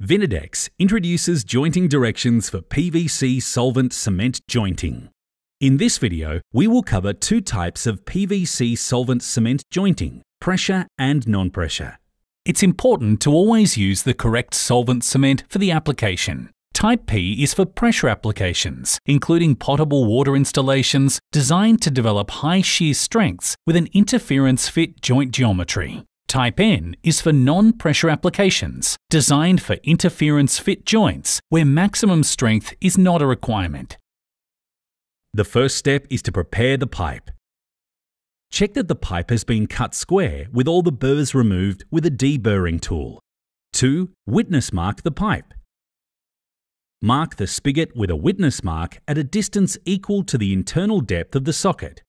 Vinidex introduces jointing directions for PVC solvent cement jointing. In this video, we will cover two types of PVC solvent cement jointing, pressure and non-pressure. It's important to always use the correct solvent cement for the application. Type P is for pressure applications, including potable water installations designed to develop high shear strengths with an interference fit joint geometry. Type N is for non-pressure applications, designed for interference fit joints where maximum strength is not a requirement. The first step is to prepare the pipe. Check that the pipe has been cut square with all the burrs removed with a deburring tool. 2. Witness mark the pipe. Mark the spigot with a witness mark at a distance equal to the internal depth of the socket.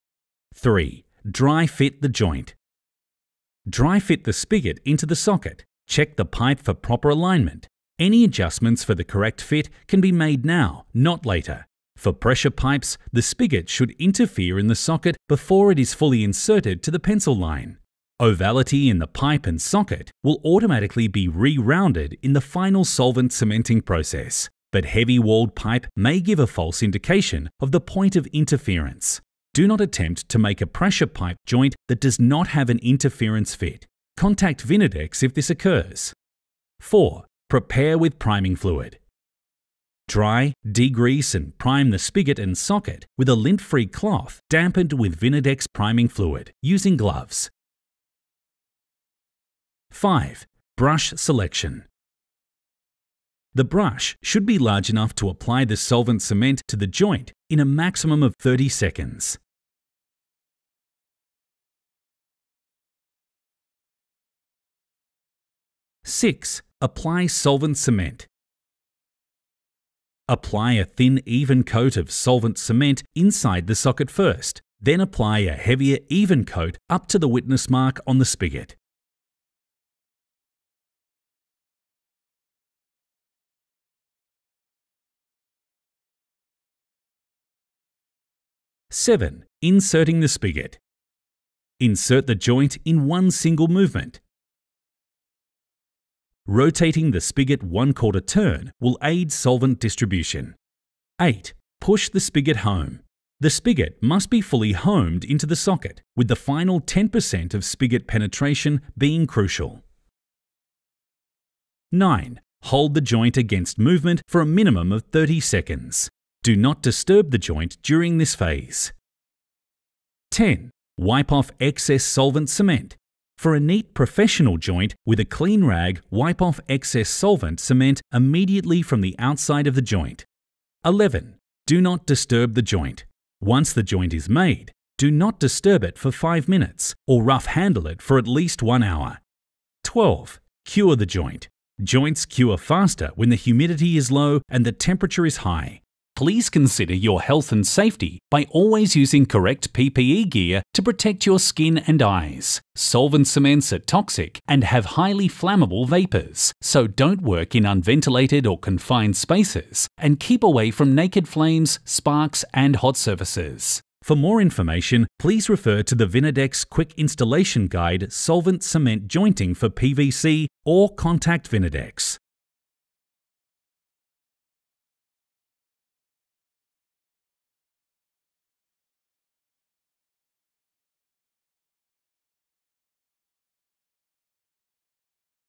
3. Dry fit the joint. Dry fit the spigot into the socket. Check the pipe for proper alignment. Any adjustments for the correct fit can be made now, not later. For pressure pipes, the spigot should interfere in the socket before it is fully inserted to the pencil line. Ovality in the pipe and socket will automatically be re-rounded in the final solvent cementing process, but heavy walled pipe may give a false indication of the point of interference. Do not attempt to make a pressure pipe joint that does not have an interference fit. Contact Vinidex if this occurs. 4. Prepare with priming fluid. Dry, degrease and prime the spigot and socket with a lint-free cloth dampened with Vinidex priming fluid using gloves. 5. Brush selection. The brush should be large enough to apply the solvent cement to the joint in a maximum of 30 seconds. Six, apply solvent cement. Apply a thin, even coat of solvent cement inside the socket first, then apply a heavier, even coat up to the witness mark on the spigot. Seven, inserting the spigot. Insert the joint in one single movement. Rotating the spigot one quarter turn will aid solvent distribution. 8. Push the spigot home. The spigot must be fully homed into the socket, with the final 10% of spigot penetration being crucial. 9. Hold the joint against movement for a minimum of 30 seconds. Do not disturb the joint during this phase. 10. Wipe off excess solvent cement. For a neat professional joint, with a clean rag, wipe off excess solvent cement immediately from the outside of the joint. 11. Do not disturb the joint. Once the joint is made, do not disturb it for 5 minutes or rough handle it for at least 1 hour. 12. Cure the joint. Joints cure faster when the humidity is low and the temperature is high please consider your health and safety by always using correct PPE gear to protect your skin and eyes. Solvent cements are toxic and have highly flammable vapors, so don't work in unventilated or confined spaces and keep away from naked flames, sparks, and hot surfaces. For more information, please refer to the Vinidex Quick Installation Guide Solvent Cement Jointing for PVC or contact Vinidex.